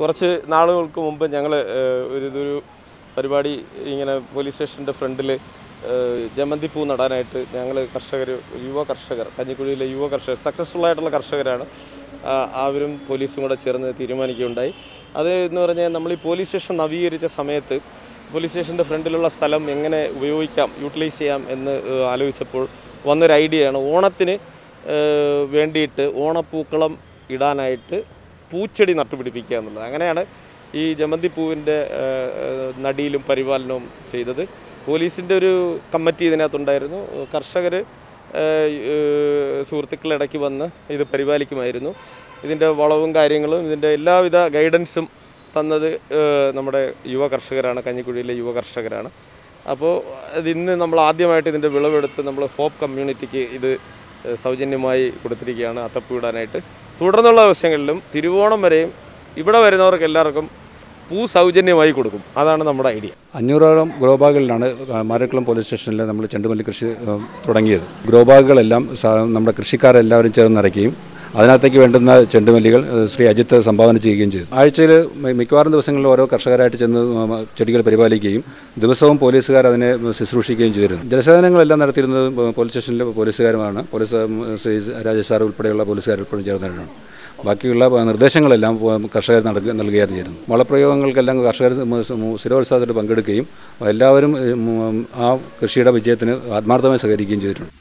കുറച്ച് നാളുകൾക്ക് മുമ്പ് ഞങ്ങൾ ഒരു ഇതൊരു പരിപാടി ഇങ്ങനെ പോലീസ് സ്റ്റേഷന്റെ ഫ്രണ്ടിൽ ജമന്തി പൂ നടാനായിട്ട് ഞങ്ങൾ കർഷകർ യുവ കർഷകർ കഞ്ഞിക്കുഴിയിലെ യുവ കർഷകർ സക്സസ്ഫുൾ ആയിട്ടുള്ള കർഷകരാണ്. അവരും പോലീസും കൂടെ ചേർന്ന് തീരുമാനിക്കുകയുണ്ടായി. അത് എന്ന് പറഞ്ഞാൽ നമ്മൾ ഈ പോലീസ് സ്റ്റേഷൻ നവീകരിച്ച സമയത്ത് പോലീസ് സ്റ്റേഷന്റെ ഫ്രണ്ടിലുള്ള സ്ഥലം എങ്ങനെ ഉപയോഗിക്കാം യൂട്ടിലൈസ് ചെയ്യാം എന്ന് ആലോചിച്ചപ്പോൾ വന്നൊരു ഐഡിയയാണ് ഓണത്തിന് വേണ്ടിയിട്ട് ഓണപ്പൂക്കളം ഇടാനായിട്ട് പൂച്ചെടി നട്ടുപിടിപ്പിക്കുക എന്നുള്ളത്. അങ്ങനെയാണ് ഈ ജമന്തി പൂവിന്റെ നടിയിലും പരിപാലനവും ചെയ്തത്. പോലീസിന്റെ ഒരു കമ്മിറ്റി ഇതിനകത്തുണ്ടായിരുന്നു. കർഷകർ സുഹൃത്തുക്കളുടെ ഇടയ്ക്ക് വന്ന് ഇത് പരിപാലിക്കുമായിരുന്നു. ഇതിന്റെ വളവും കാര്യങ്ങളും ഇതിന്റെ എല്ലാവിധ ഗൈഡൻസും തന്നത് നമ്മുടെ യുവ കർഷകരാണ് കഞ്ഞിക്കുഴിയിലെ യുവ കർഷകരാണ്. അപ്പോൾ ഇന്ന് നമ്മൾ ആദ്യമായിട്ട് ഇതിന്റെ വിളവെടുത്ത് നമ്മൾ ഹോപ്പ് കമ്മ്യൂണിറ്റിക്ക് ഇത് സൗജന്യമായി കൊടുത്തിരിക്കുകയാണ്. അത്തപ്പൂ ഇടാനായിട്ട്. തുടർന്നുള്ള ദിവസങ്ങളിലും തിരുവോണം വരെയും ഇവിടെ വരുന്നവർക്ക് എല്ലാവർക്കും പൂ സൗജന്യമായി കൊടുക്കും. അതാണ് നമ്മുടെ ഐഡിയ. അഞ്ഞൂറോളം ഗ്രോ ബാഗുകളിലാണ് മാരക്കുളം പോലീസ് സ്റ്റേഷനിൽ നമ്മൾ ചെണ്ടുമല്ലി കൃഷി തുടങ്ങിയത്. ഗ്രോ ബാഗുകളെല്ലാം നമ്മുടെ കൃഷിക്കാരെല്ലാവരും ചേർന്ന് നിറയ്ക്കുകയും അതിനകത്തേക്ക് വേണ്ടുന്ന ചെണ്ടുമല്ലികൾ ശ്രീ അജിത്ത് സംഭാവന ചെയ്യുകയും ചെയ്തു. ആഴ്ചയിൽ മിക്കവാറും ദിവസങ്ങളിൽ ഓരോ കർഷകരായിട്ട് ചെന്ന് ചെടികൾ പരിപാലിക്കുകയും ദിവസവും പോലീസുകാർ അതിനെ ശുശ്രൂഷിക്കുകയും ചെയ്തിരുന്നു. ജലസേചനങ്ങളെല്ലാം നടത്തിയിരുന്നത് പോലീസ് സ്റ്റേഷനിലെ പോലീസുകാരുമാണ്. പോലീസ് ശ്രീ രാജേഷ് സാർ ഉൾപ്പെടെയുള്ള പോലീസുകാർ ചേർന്നിട്ടുണ്ട് ബാക്കിയുള്ള നിർദ്ദേശങ്ങളെല്ലാം കർഷകർ നൽകി നൽകുകയായിരുന്നു ചെയ്യുന്നത് വളപ്രയോഗങ്ങൾക്കെല്ലാം കർഷകർ സ്ഥിരോത്സാഹത്തിൽ പങ്കെടുക്കുകയും എല്ലാവരും ആ കൃഷിയുടെ വിജയത്തിന് ആത്മാർത്ഥമായി സഹകരിക്കുകയും ചെയ്തിട്ടുണ്ട്.